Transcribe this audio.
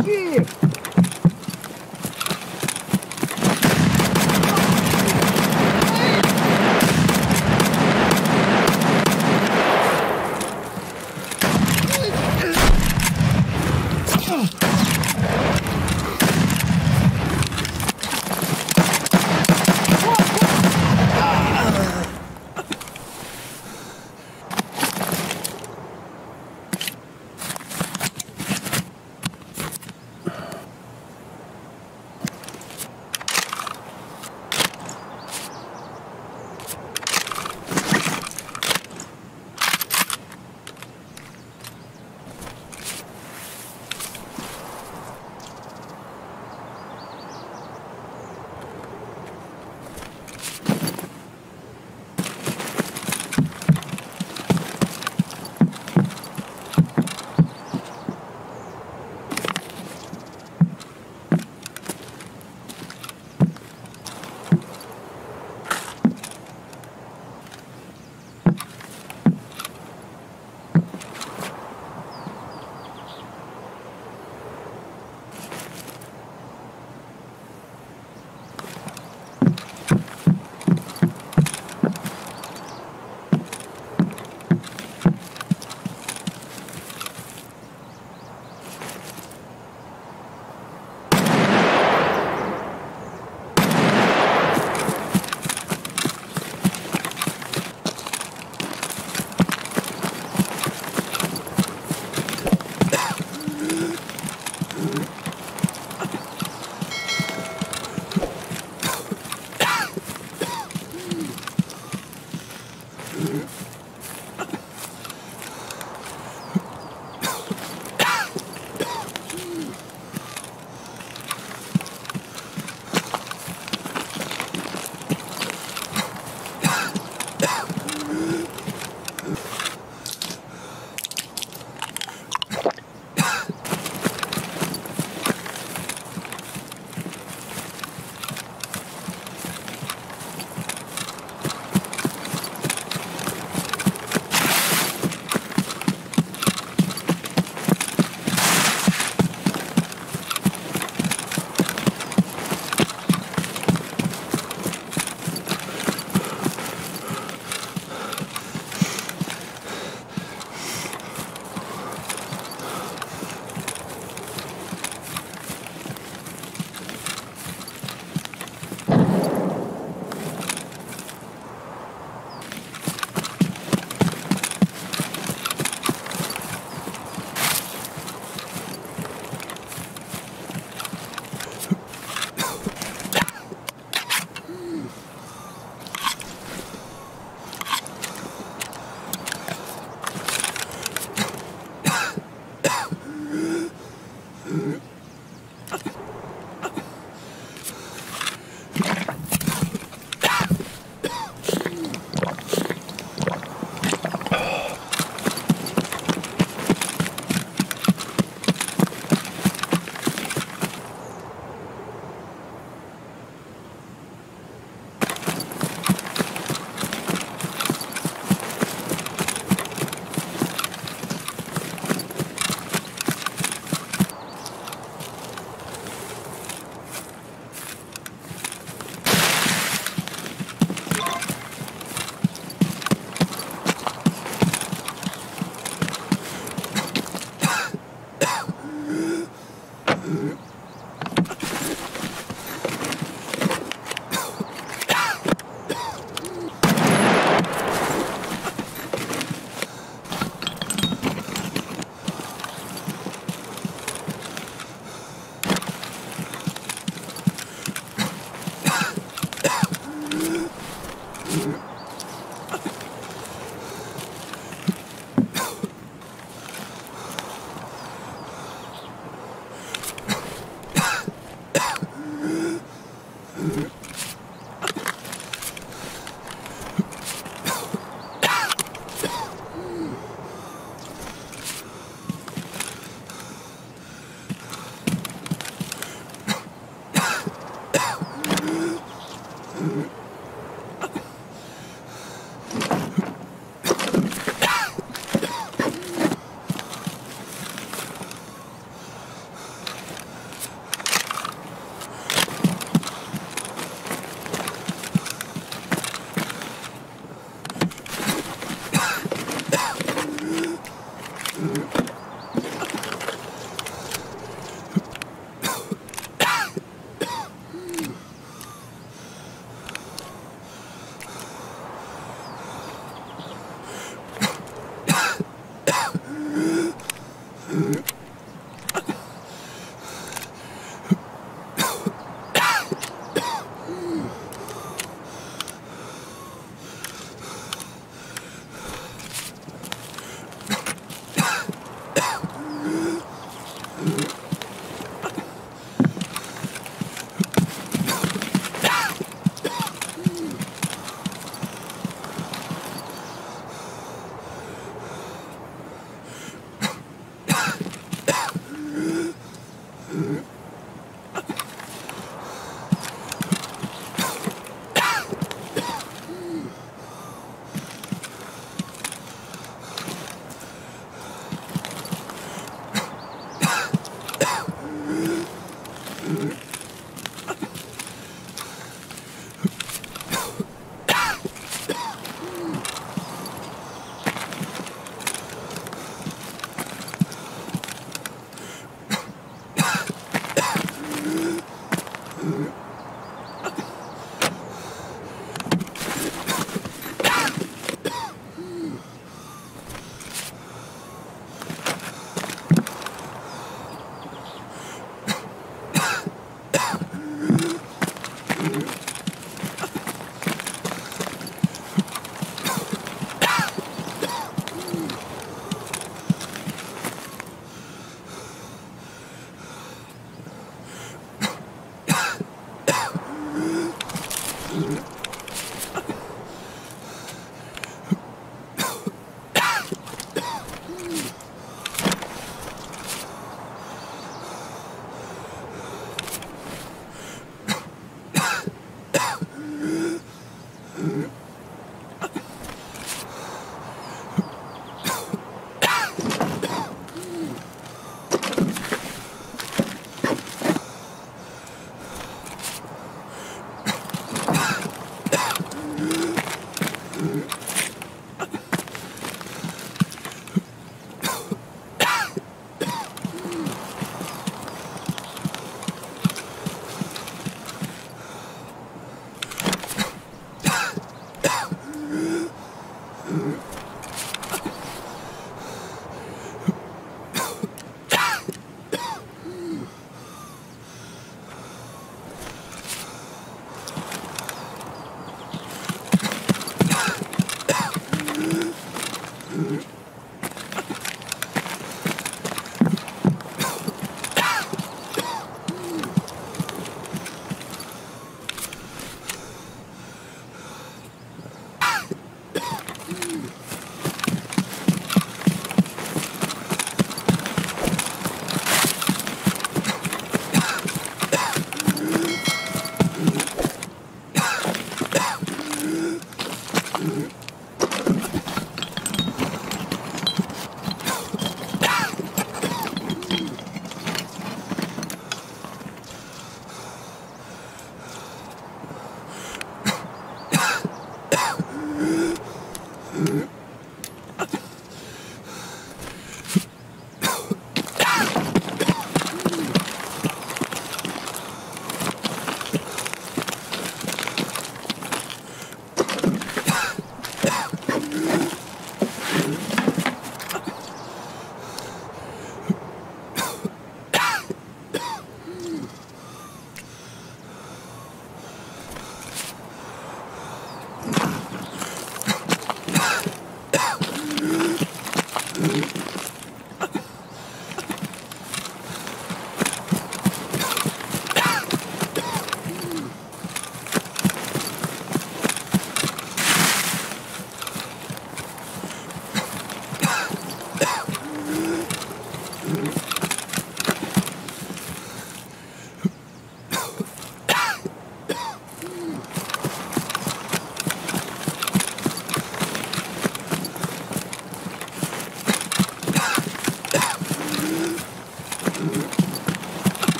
aqui!